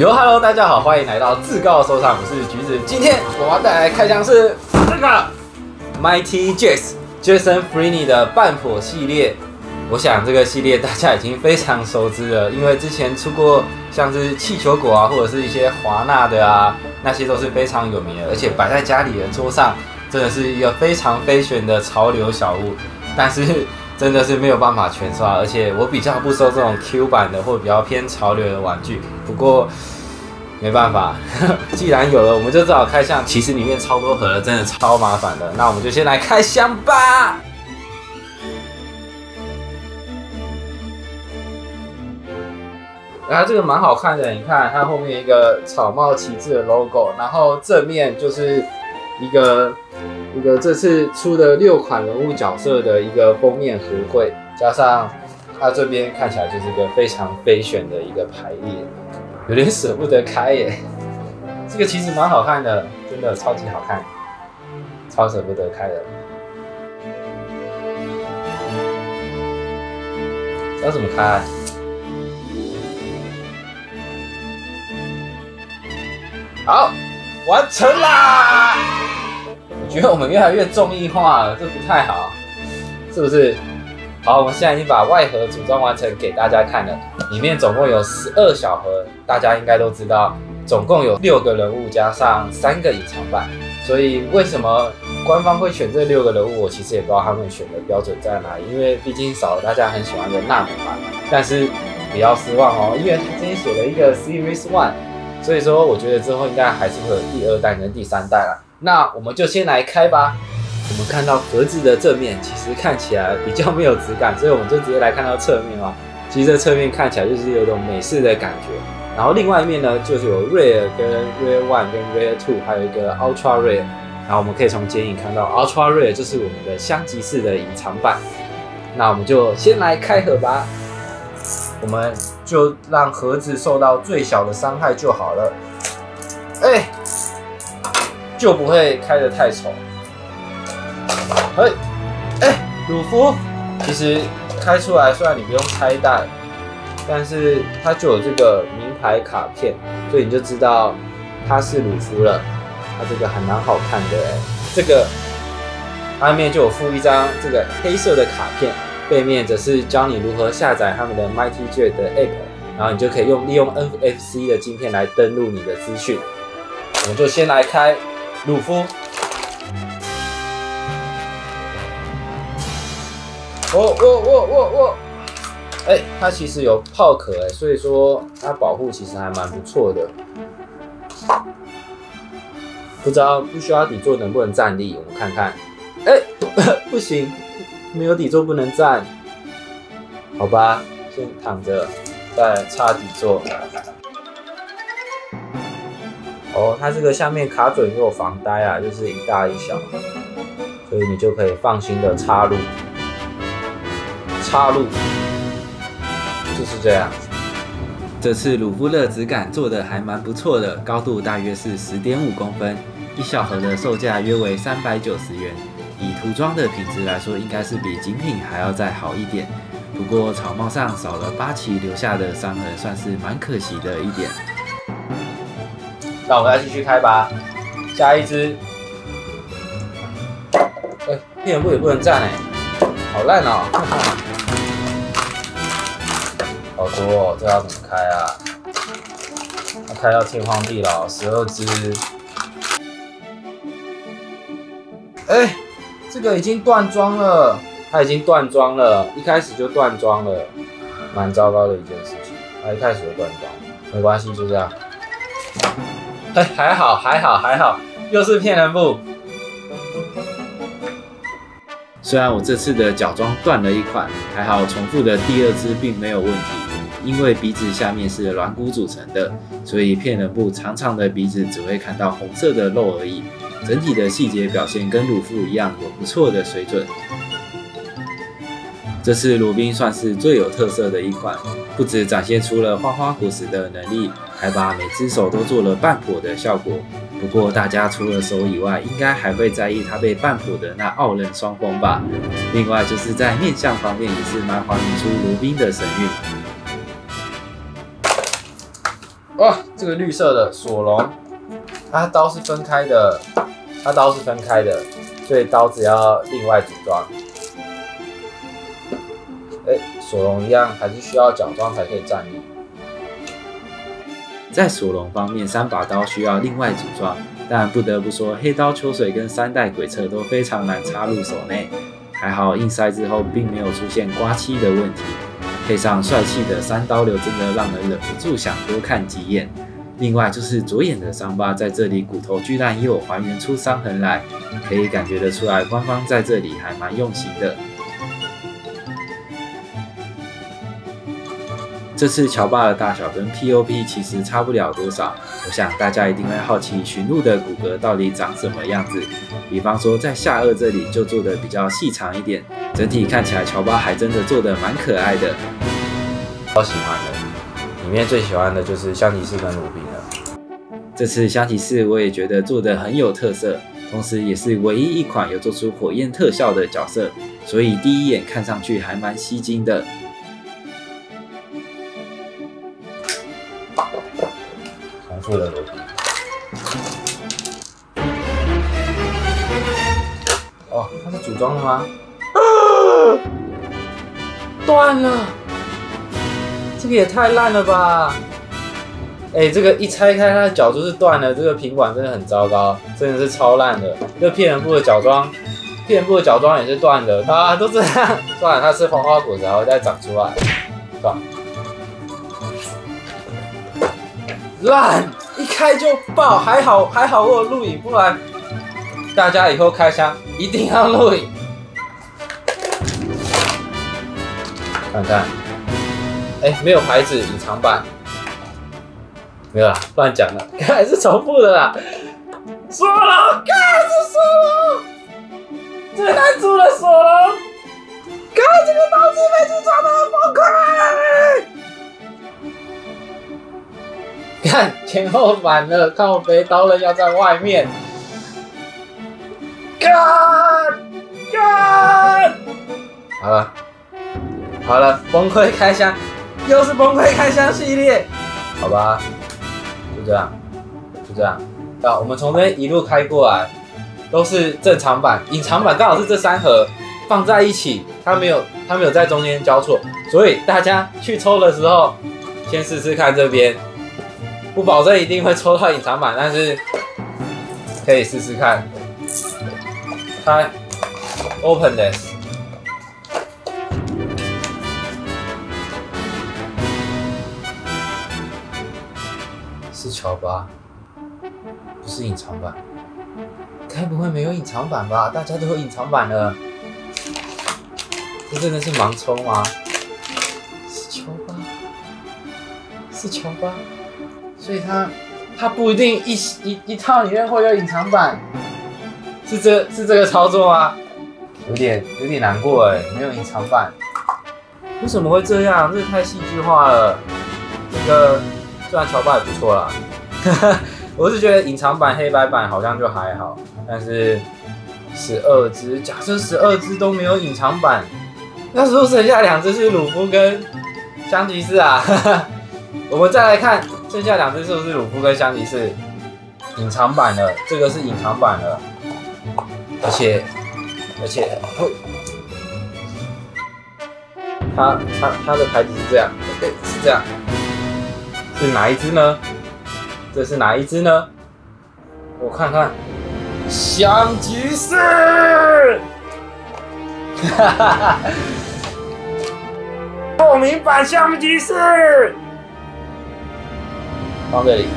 哟，Hello，大家好，欢迎来到自告收藏，我是橘子。今天我要带来开箱是这个 Mighty Jazz Jason Freeney 的半火系列。我想这个系列大家已经非常熟知了，因为之前出过像是气球果啊，或者是一些华纳的啊，那些都是非常有名的，而且摆在家里的桌上，真的是一个非常飞旋的潮流小物。但是真的是没有办法全刷，而且我比较不收这种 Q 版的或比较偏潮流的玩具。不过没办法，既然有了，我们就只好开箱。其实里面超多盒，真的超麻烦的。那我们就先来开箱吧。然啊，这个蛮好看的，你看它后面一个草帽旗帜的 logo，然后正面就是一个。一个这次出的六款人物角色的一个封面合绘，加上它这边看起来就是一个非常非选的一个排列，有点舍不得开耶。这个其实蛮好看的，真的超级好看，超舍不得开的。要怎么开？好，完成啦！觉得我们越来越综艺化了，这不太好，是不是？好，我们现在已经把外盒组装完成给大家看了，里面总共有十二小盒，大家应该都知道，总共有六个人物加上三个隐藏版。所以为什么官方会选这六个人物，我其实也不知道他们选的标准在哪里，因为毕竟少了大家很喜欢的纳美嘛。但是不要失望哦，因为他今天写了一个 Series One，所以说我觉得之后应该还是会有第二代跟第三代了。那我们就先来开吧。我们看到盒子的正面，其实看起来比较没有质感，所以我们就直接来看到侧面啊。其实这侧面看起来就是有种美式的感觉。然后另外一面呢，就是有 Rare 跟 Rare One 跟 Rare Two，还有一个 Ultra Rare。然后我们可以从剪影看到 Ultra Rare 就是我们的香吉士的隐藏版。那我们就先来开盒吧。我们就让盒子受到最小的伤害就好了。哎。就不会开得太丑。哎哎，鲁夫，其实开出来虽然你不用拆弹，但是它就有这个名牌卡片，所以你就知道它是鲁夫了。它这个还蛮好看的哎，这个外面就有附一张这个黑色的卡片，背面则是教你如何下载他们的 Mighty J 的 App，然后你就可以用利用 NFC 的晶片来登录你的资讯。我们就先来开。鲁夫，我我我我我，哎，它其实有炮壳哎，所以说它保护其实还蛮不错的。不知道不需要底座能不能站立？我们看看。哎，不行，没有底座不能站。好吧，先躺着，再插底座。哦，它这个下面卡准又有防呆啊，就是一大一小，所以你就可以放心的插入，插入，就是这样。这次鲁夫勒质感做的还蛮不错的，高度大约是十点五公分，一小盒的售价约为三百九十元。以涂装的品质来说，应该是比精品还要再好一点。不过草帽上少了八旗留下的伤痕，算是蛮可惜的一点。那我们再继续开吧，下一只。哎，片布也不能站哎，好烂哦！好多哦，这要怎么开啊？要开到天荒地老，十二只。哎，这个已经断装了，它已经断装了，一开始就断装了，蛮糟糕的一件事情。它一开始就断装，没关系，就这样。哎，还好，还好，还好，又是骗人布。虽然我这次的脚装断了一款，还好重复的第二只并没有问题。因为鼻子下面是软骨组成的，所以骗人布长长的鼻子只会看到红色的肉而已。整体的细节表现跟鲁夫一样，有不错的水准。这次鲁宾算是最有特色的一款，不止展现出了花花果实的能力，还把每只手都做了半破的效果。不过大家除了手以外，应该还会在意它被半破的那傲人双峰吧？另外就是在面相方面也是蛮还原出罗宾的神韵。哇，这个绿色的索隆，它刀是分开的，它刀是分开的，所以刀子要另外组装。哎，索隆一样还是需要脚装才可以站立。在索隆方面，三把刀需要另外组装，但不得不说，黑刀秋水跟三代鬼彻都非常难插入手内。还好硬塞之后并没有出现刮漆的问题，配上帅气的三刀流，真的让人忍不住想多看几眼。另外就是左眼的伤疤，在这里骨头居然也有还原出伤痕来，可以感觉得出来，官方在这里还蛮用心的。这次乔巴的大小跟 POP 其实差不了多少，我想大家一定会好奇驯鹿的骨骼到底长什么样子。比方说在下颚这里就做的比较细长一点，整体看起来乔巴还真的做的蛮可爱的，超喜欢的。里面最喜欢的就是香吉士跟鲁宾了。这次香吉士我也觉得做的很有特色，同时也是唯一一款有做出火焰特效的角色，所以第一眼看上去还蛮吸睛的。组装的吗？断了！这个也太烂了吧！哎，这个一拆开，它的脚就是断了。这个品管真的很糟糕，真的是超烂的。这个骗人部的脚装，骗人部的脚装也是断的啊，都这样。算了，它是花花果子，还会再长出来。断。烂，一开就爆，还好还好我有录影，不然大家以后开箱一定要录影。看看，哎，没有牌子，隐藏版，没有啦，乱讲了，还是重复的啦。索隆，看是索隆，最难组的索隆，看这个刀子每次装的很崩溃。看前后反了，看我背刀刃要在外面。干干，好了，好了，崩溃开箱，又是崩溃开箱系列，好吧，就这样，就这样。啊，我们从这边一路开过来，都是正常版，隐藏版刚好是这三盒放在一起，它没有它没有在中间交错，所以大家去抽的时候，先试试看这边。不保证一定会抽到隐藏版，但是可以试试看。开，open this，是乔巴，不是隐藏版。该不会没有隐藏版吧？大家都有隐藏版了，这真的是盲抽吗？是乔巴，是乔巴。所以它，它不一定一一一套里面会有隐藏版，是这是这个操作吗？有点有点难过哎，没有隐藏版，为什么会这样？这太戏剧化了。这个虽然乔巴也不错啦，我是觉得隐藏版黑白版好像就还好，但是十二只，假设十二只都没有隐藏版，那时候剩下两只是鲁夫跟香吉士啊。我们再来看。剩下两只是不是鲁夫跟香吉士隐藏版的？这个是隐藏版的，而且而且，它它它的牌子是这样，是这样，是哪一只呢？这是哪一只呢？我看看，香吉士，哈哈哈，透明版香吉士。放这里。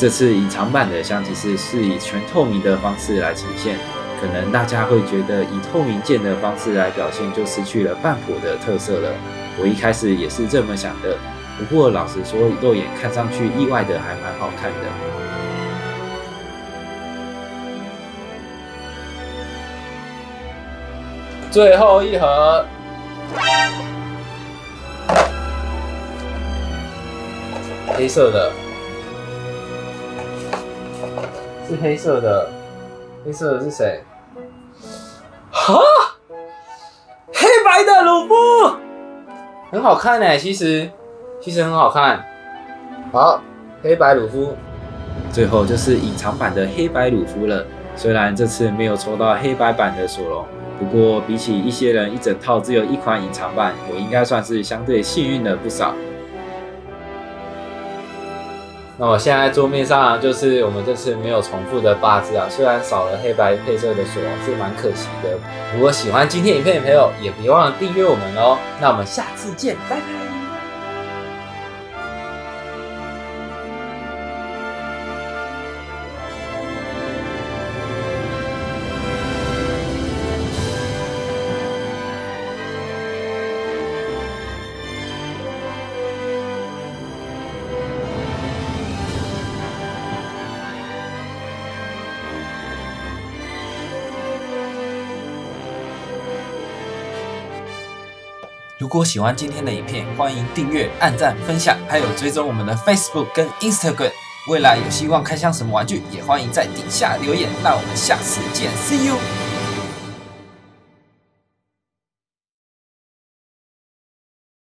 这次隐藏版的香吉士是以全透明的方式来呈现，可能大家会觉得以透明件的方式来表现就失去了半普的特色了。我一开始也是这么想的，不过老实说，肉眼看上去意外的还蛮好看的。最后一盒。黑色的，是黑色的，黑色的是谁？哈，黑白的鲁夫，很好看哎，其实其实很好看，好，黑白鲁夫，最后就是隐藏版的黑白鲁夫了。虽然这次没有抽到黑白版的索隆，不过比起一些人一整套只有一款隐藏版，我应该算是相对幸运了不少。那我现在桌面上就是我们这次没有重复的八字啊，虽然少了黑白配色的锁是蛮可惜的。如果喜欢今天影片的朋友，也别忘了订阅我们哦。那我们下次见，拜拜。如果喜欢今天的影片，欢迎订阅、按赞、分享，还有追踪我们的 Facebook 跟 Instagram。未来有希望开箱什么玩具，也欢迎在底下留言。那我们下次见，See you。